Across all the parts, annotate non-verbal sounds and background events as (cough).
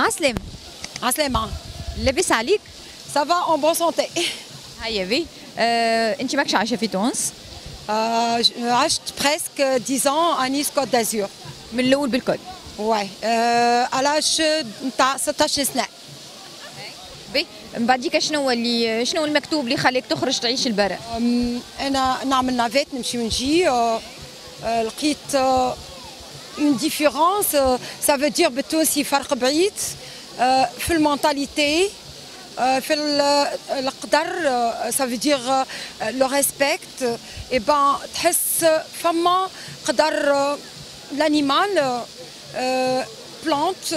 عسلام عسلامة لاباس عليك ça va en bonne santé هيا bien آه، انت ماكش عايشه في تونس عشت presque 10 ans à Nice Côte d'Azur. من الأول بالكل واي علاش نتاع 16 سنة puis من بعديك شنو اللي شنو المكتوب اللي خليك تخرج تعيش البرا أنا نعمل navette نمشي ونجي آه، آه، لقيت اون ديفيرونس سا فو دير بالتونسي فرق بعيد آه، في المونتاليتي آه، في ال- القدر سا فو دير لو ريسبكت اي بان تحس فما قدر لانيمال بلانت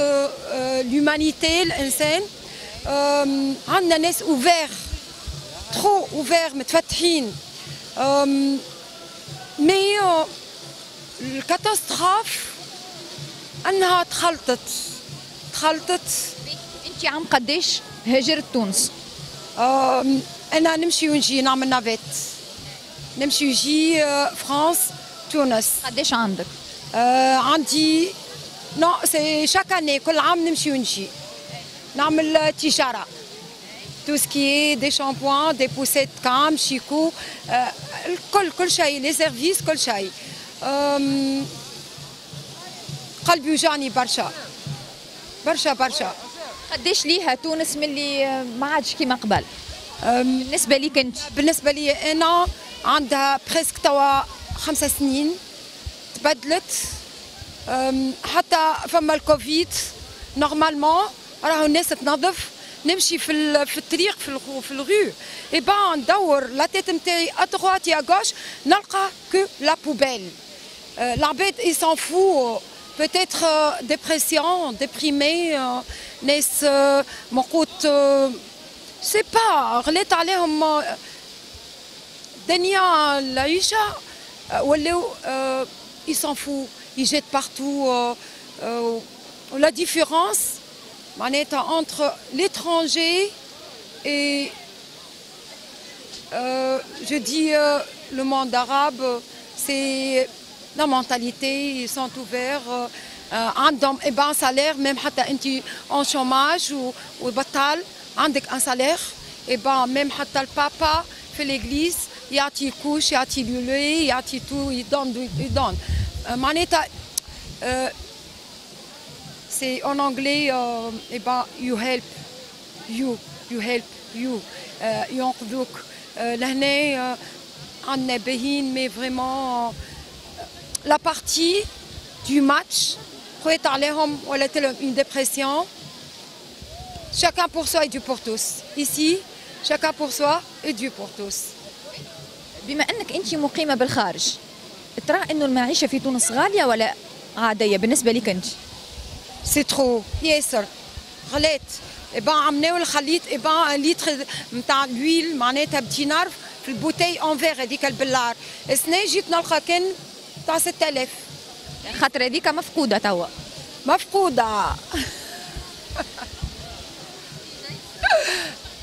لومانيتي الانسان آم، عندنا ناس اوفير ترو اوفير متفتحين أم، مي أه، الكاتاستروف أنها تخلطت. تخلطت. أنت عام قداش هاجرت تونس؟ أنا نمشي ونجي نعمل navette. نمشي ونجي أه، فرانس تونس. قداش عندك؟ أه، عندي non c'est chaque année كل عام نمشي ونجي. نعمل أه، تجارة. Tout ce qui est des shampoings, des poussettes Cam, Chicco, euh, الكل كل شيء les services كل شيء. قلبي وجعني برشا. برشا برشا. قداش ليها تونس من اللي آه، ما عادش كيما قبل؟ بالنسبة ليك أنت. بالنسبة لي أنا عندها presque توا خمسة سنين. تبدلت. حتى فما الكوفيد نورمالمون راهو الناس تنظف. نمشي في في الطريق في الغو في الغو اي با ندور لا تيت نتاعي ادغوات يا غوش نلقى كو لا بوبيل العباد اي سان فو peut-être ديبرسيون ديبريمي ناس آه، مقوت سي با غليت عليهم آه، دنيا العيشة آه، ولاو ils s'en foutent ils jettent partout euh, euh, la différence معناتها entre l'étranger et euh, je dis euh, le monde arabe c'est la mentalité ils sont ouverts euh, آه، عندهم اي بان سالير ميم حتى انت اون شوماج وبطال عندك ان سالير اي بان ميم حتى البابا في ليغليز يعطي كوش يعطي لولي يعطي تو يدون يدون آه، معناتها آه، c'est en anglais euh, eh ben, you help you you help you euh, ينقذوك euh, لهنا euh, عندنا باهين مي فريمون La partie du match خويت عليهم ولات لهم une dépression. Chacun pour soi et Dieu pour tous. Ici chacun pour soi et Dieu pour tous. بما أنك أنت مقيمة بالخارج ترى انه المعيشة في تونس غالية ولا عادية بالنسبة لك أنت؟ c'est trop ياسر غلات eh ben عملناو الخليط eh ben لتر نتاع l'huile معناتها بدينار في ال bouteille en verre هذيك البلار السنة جيت نلقى كان تاع 6000 خاطر هذيك مفقودة توا. مفقودة.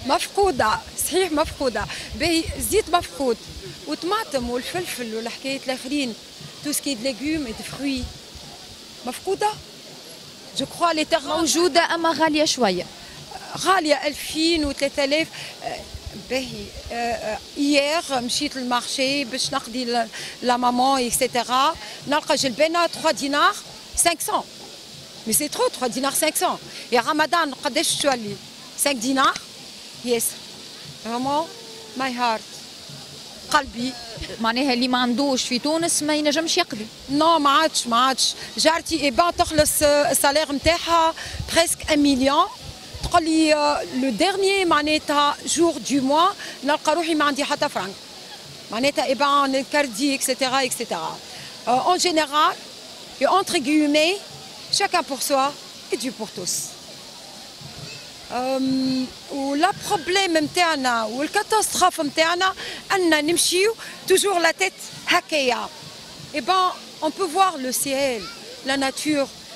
مفقودة. صحيح مفقودة. باهي زيت مفقود. وطماطم والفلفل والحكايات الآخرين. tout ce qui est de légumes et de fruits مفقودة؟ je crois les موجودة أما غالية شوية. غالية 2000 و 3000 آه، باهي hier مشيت لل marché باش نقضي لا مامون اكسيتيرا نلقى جلبانه 3 دينار 500 مي سي ترو 3 دينار 500 يا رمضان قداش تولي 5 دينار يس فريمون ماي هارت قلبي معناها اللي ما عندوش في تونس ما ينجمش يقضي. نو ما عادش ما عادش جارتي ايبان تخلص آه، السالير نتاعها بريسك 1 مليون تقول لي آه، لو ديرني معناتها جور دو موا نلقى روحي ما عندي حتى فرانك معناتها ايبان كاردي اكسيتيرا اكسيتيرا اون جينيرال et entre guillemets chacun pour soi et Dieu pour tous أم، ولا بروبليم نتاعنا والكاتاستروف نتاعنا ان نمشيو توجور لا تيت هكايا اي بان اون بو فوار لو سيل لا ناتور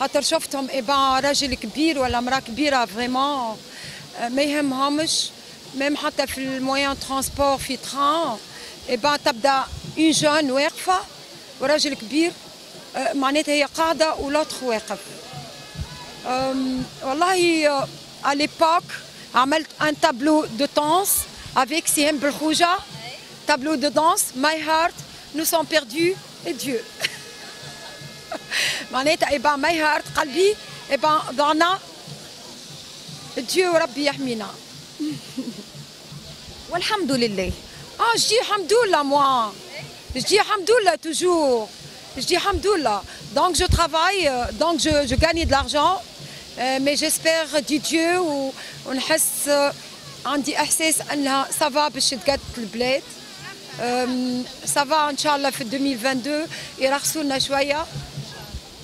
خاطر شفتهم إبا راجل كبير ولا مرأة كبيرة vraiment ما يهمهمش même حتى في ال moyen transport في train et ben تبدأ un jeune واقفة وراجل كبير. آه، معناتها هي قاعدة و l'autre واقف. والله à l'époque عملت un tableau de danse avec Siem Belkhouja. tableau de danse My Heart nous sommes perdus et Dieu. (laughs) معناتها اي با ماي هارت قلبي اي با ضعنا ديو ربي يحمينا. (laughs) والحمد لله. آه جي الحمد لله موا. جي الحمد لله توجور جي الحمد لله. دونك جو ترافاي دونك جو جو غاني دو لارجون مي جيسبر دي ديو ونحس عندي احساس انها سافا باش تقات البلاد سافا ان شاء الله في 2022 يرخصوا لنا شوية.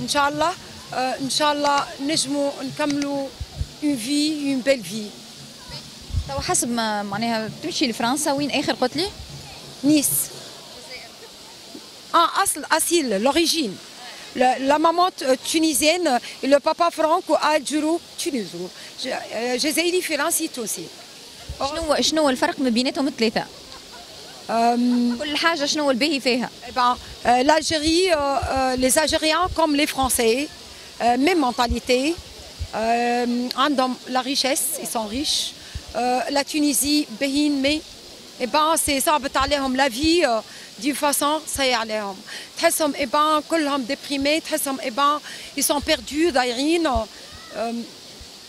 إن شاء الله آه، إن شاء الله نجموا نكملوا اون في اون بيل في تو حسب ما معناها تمشي لفرنسا وين آخر قلت لي asl, asil, l'origine. La, la maman t- tunisienne et le papa franco Adjurou, Tunisou. جزائري فرنسي تونسي. شنو شنو الفرق ما بيناتهم الثلاثة شنو Euh, L'Algérie, les Algériens comme les Français, même mentalité, la richesse, ils sont riches. La Tunisie, mais ben c'est ça la vie d'une façon ça y et ben déprimés et ben ils sont perdus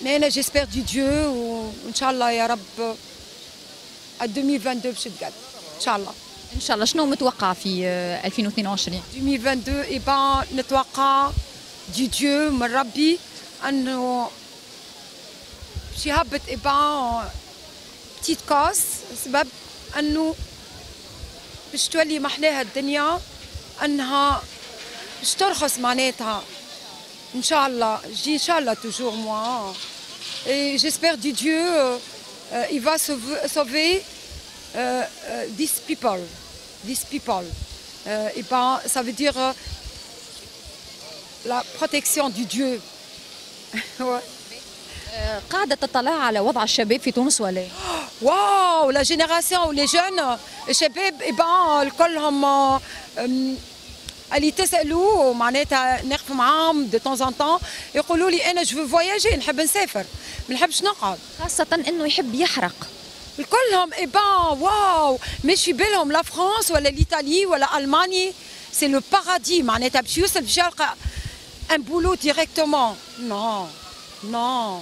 mais j'espère du Dieu inchallah ya rab à 2022 je te إن شاء الله. إن شاء الله. شنو متوقع في آه، 2022 2022 eh ben, نتوقع دي ديو من ربي أنه باش يهبط eh ben, بتيت كاس. سبب أنه باش تولي محلاها الدنيا أنها باش ترخص معناتها. إن شاء الله. جي إن شاء الله toujours moi et j'espère du Dieu euh, euh, il va sauver, sauver euh, these people these people euh, et ben ça veut dire euh, la protection du Dieu (laughs) Ouais. آه، قاعده تطلع على وضع الشباب في تونس ولا إيه؟ (gasps) واو لا جينيراسيون ولي جون الشباب اي بان كلهم أم، اللي تسالوا معناتها نقف معاهم دو طون ان طون يقولوا لي انا جو فواياجي نحب نسافر ما نحبش نقعد خاصه انه يحب يحرق الكلهم اي بان واو مش في بالهم لا فرنسا ولا الايطالي ولا المانيا سي لو بارادي معناتها باش يوصل باش يلقى ان بولو ديريكتومون نو نو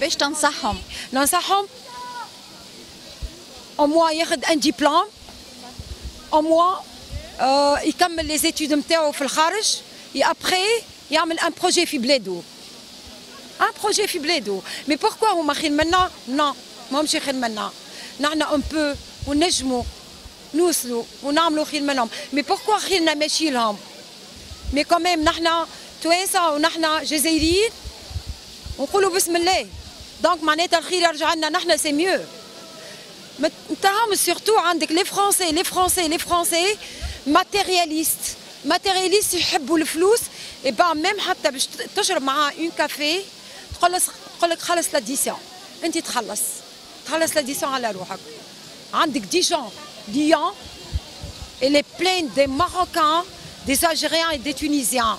باش تنصحهم ننصحهم au moins ياخذ ان ديبلوم au moins آه، يكمل لي زيتود نتاعو في الخارج ابخي يعمل ان بروجي في بلادو ان بروجي في بلادو مي بوركوا هما خير منا نو ماهمش خير منا نحن اون بو ونجموا نوصلوا ونعملوا خير منهم. مي بوركوا خيرنا ماشي لهم؟ مي كوميم نحن توانسة ونحن جزائريين. ونقولوا بسم الله. دونك معناتها الخير يرجع لنا. نحن سي ميو تراهم سورتو عندك لي فرونسي لي فرونسي لي فرونسي ماتيرياليست ماتيرياليست يحبوا الفلوس. اي با ميم حتى باش تشرب معاه اون كافي تقول لك خلص لاديسيون انت تخلص. تخلص لاديسيون على روحك عندك ديجون ليون elle est pleine des Marocains, des Algériens et des Tunisiens.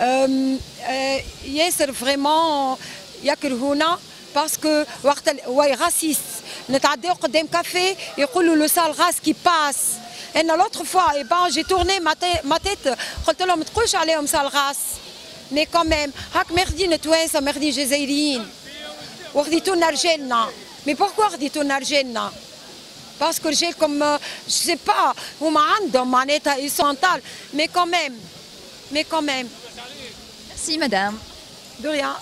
Euh, euh, ياسر فريمون يكرهونا باسكو وقت ال- واي راسيست نتعداو قدام كافي يقولوا لو سال غاز كي باس انا لوتر فوا اي بان جي تورني ما تيت قلت لهم ما تقولش عليهم سال غاز مي كوميم هاك ماخدين توانسه ماخدين جزائريين وخديتونا رجالنا mais pourquoi dit-on Argène Parce que j'ai comme, euh, je ne sais pas, ils sont mais quand même, mais quand même. Merci madame. De rien.